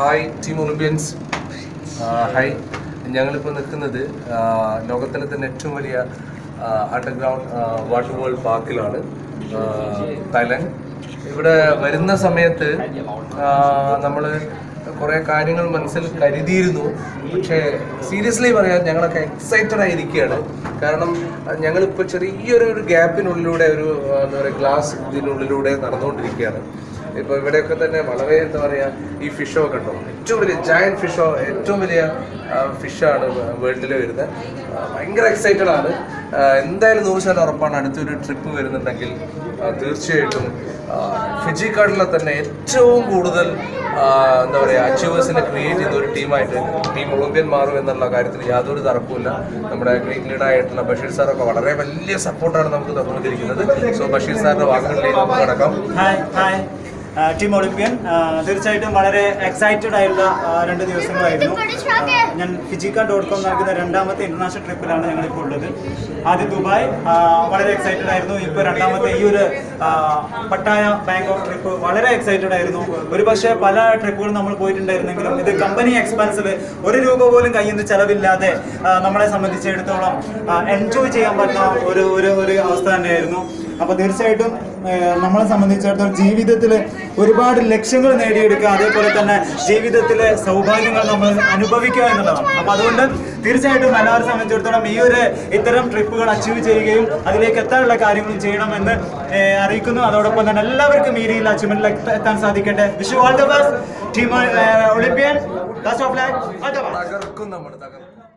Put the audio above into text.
Hi team Olympians hi ഞങ്ങളിപ്പോൾ നിൽക്കുന്നത് ലോകത്തിലെ തന്നെ ഏറ്റവും വലിയ അണ്ടർഗ്രൗണ്ട് വാട്ടർ വേൾഡ് പാർക്കിലാണ് തലങ് ഇവിടെ വരുന്ന സമയത്ത് നമ്മൾ കുറേ കാര്യങ്ങൾ മനസ്സിൽ കരുതിയിരുന്നു. പക്ഷേ സീരിയസ്ലി പറയാൻ ഞങ്ങളൊക്കെ എക്സൈറ്റഡ് ആയിരിക്കുകയാണ്. കാരണം ഞങ്ങളിപ്പോൾ ചെറിയൊരു ഗ്യാപ്പിനുള്ളിലൂടെ ഒരു എന്താ പറയുക ഗ്ലാസ് ഇതിനുള്ളിലൂടെ നടന്നുകൊണ്ടിരിക്കുകയാണ്. ഇപ്പൊ ഇവിടെയൊക്കെ തന്നെ വളരെ എന്താ പറയാ ഈ ഫിഷോ കണ്ടോ? ഏറ്റവും വലിയ ജയന്റ് ഫിഷോ ഏറ്റവും വലിയ ഫിഷാണ് വേൾഡിൽ വരുന്നത്. ഭയങ്കര എക്സൈറ്റഡ് ആണ്. എന്തായാലും നൂറ് ശതമാനം ഉറപ്പാണ് അടുത്തൊരു ട്രിപ്പ് വരുന്നുണ്ടെങ്കിൽ തീർച്ചയായിട്ടും ഫിജി കാർഡിലെ തന്നെ ഏറ്റവും കൂടുതൽ എന്താ പറയുക അച്ചീവേഴ്സിനെ ക്രിയേറ്റ് ചെയ്യുന്ന ഒരു ടീമായിട്ട് ടീം ഒളിമ്പ്യൻ മാറും എന്നുള്ള കാര്യത്തിൽ യാതൊരു തറപ്പുമില്ല നമ്മുടെ ഗ്രീക്ക് ലീഡായിട്ടുള്ള ബഷീർ സാറൊക്കെ വളരെ വലിയ സപ്പോർട്ടാണ് നമുക്ക് തന്നുകൊണ്ടിരിക്കുന്നത്. സോ ബഷീർ സാറിന്റെ വാക്കുകളിലേക്ക് നമുക്ക് കടക്കാം. ടീം ഒളിമ്പ്യൻ തീർച്ചയായിട്ടും വളരെ എക്സൈറ്റഡ് ആയിട്ടുള്ള രണ്ട് ദിവസങ്ങളായിരുന്നു. ഞാൻ ഫിജിക്ക ഡോട്ട് കോം നൽകുന്ന രണ്ടാമത്തെ ഇന്റർനാഷണൽ ട്രിപ്പിലാണ് ഞങ്ങളിപ്പോൾ ഉള്ളത്. ആദ്യം ദുബായ്. വളരെ എക്സൈറ്റഡ് ആയിരുന്നു. ഇപ്പോൾ രണ്ടാമത്തെ ഈ ഒരു പട്ടായ ബാങ്കോക്ക് ട്രിപ്പ് വളരെ എക്സൈറ്റഡ് ആയിരുന്നു. ഒരു പക്ഷേ പല ട്രിപ്പുകളും നമ്മൾ പോയിട്ടുണ്ടായിരുന്നെങ്കിലും ഇത് കമ്പനി എക്സ്പെൻസിൽ ഒരു രൂപ പോലും കയ്യിൽ നിന്ന് ചെലവില്ലാതെ നമ്മളെ സംബന്ധിച്ചിടത്തോളം എൻജോയ് ചെയ്യാൻ പറ്റുന്ന ഒരു ഒരു അവസ്ഥ തന്നെയായിരുന്നു. അപ്പോൾ തീർച്ചയായിട്ടും നമ്മളെ സംബന്ധിച്ചിടത്തോളം ജീവിതത്തിൽ ഒരുപാട് ലക്ഷ്യങ്ങൾ നേടിയെടുക്കുക അതേപോലെ തന്നെ ജീവിതത്തിലെ സൗഭാഗ്യങ്ങൾ നമ്മൾ അനുഭവിക്കുക എന്നുള്ളതാണ്. അപ്പോൾ അതുകൊണ്ട് തീർച്ചയായിട്ടും എല്ലാവരെ സംബന്ധിച്ചിടത്തോളം ഈ ഒരു ഇത്തരം ട്രിപ്പുകൾ അച്ചീവ് ചെയ്യുകയും അതിലേക്ക് എത്താനുള്ള കാര്യങ്ങളും ചെയ്യണമെന്ന് അറിയിക്കുന്നു. അതോടൊപ്പം തന്നെ എല്ലാവർക്കും ഈ രീതിയിൽ അച്ചീവ്മെന്റിൽ എത്താൻ സാധിക്കട്ടെ. Vishu all the best team olympian of life നമ്മൾ തകർക്കും.